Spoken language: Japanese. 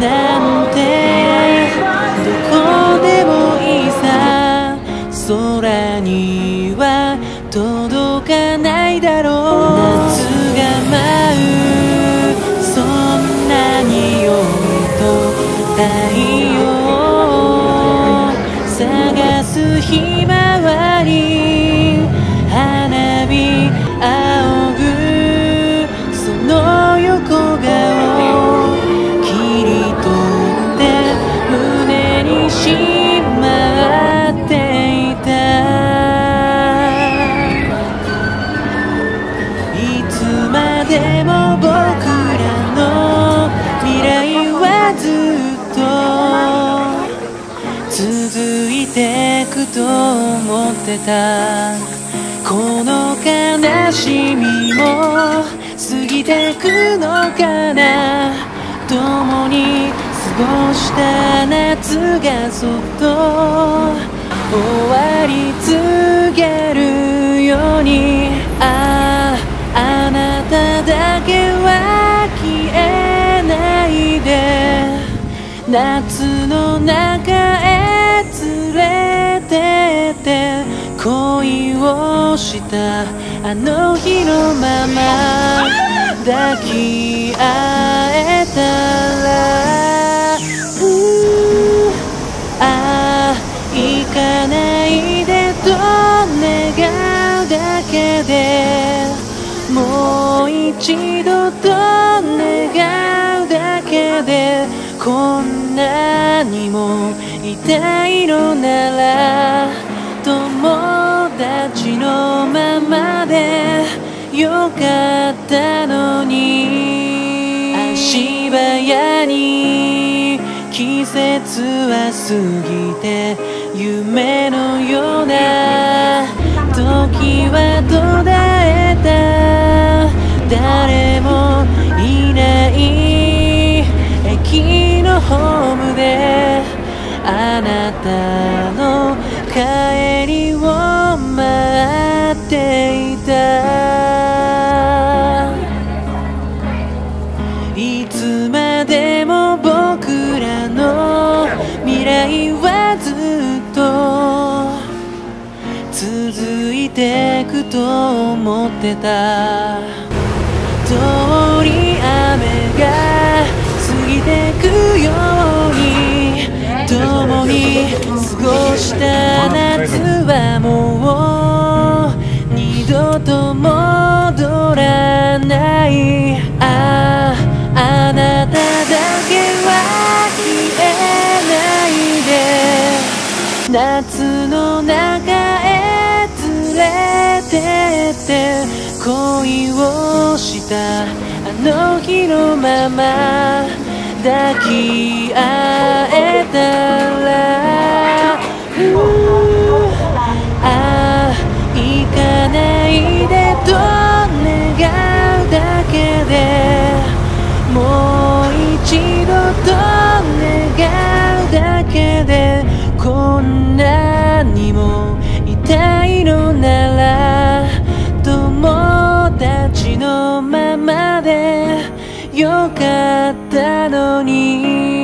なんてどこでもいいさ。空には届かないだろう。夏が舞う。そんなにいと太陽探す日てたこの悲しみも過ぎてくのかな共に過ごした夏がそっと終わり告げるように。あああなただけは消えないで。夏の中へ連れてって。恋をしたあの日のまま抱き合えたらああ行かないでと願うだけでもう一度と願うだけでこんなにも痛いのなら友達のままでよかったのに。足早に季節は過ぎて夢のような時は途絶えた。誰もいない駅のホームであなたの帰てくと思ってた。通り雨が過ぎてくように。共に過ごした夏はもう二度と戻らない。ああなただけは消えないで。夏て恋をしたあの日のまま抱き合えたらうーああ行かないでと願うだけでもう一度と願うだけでったのに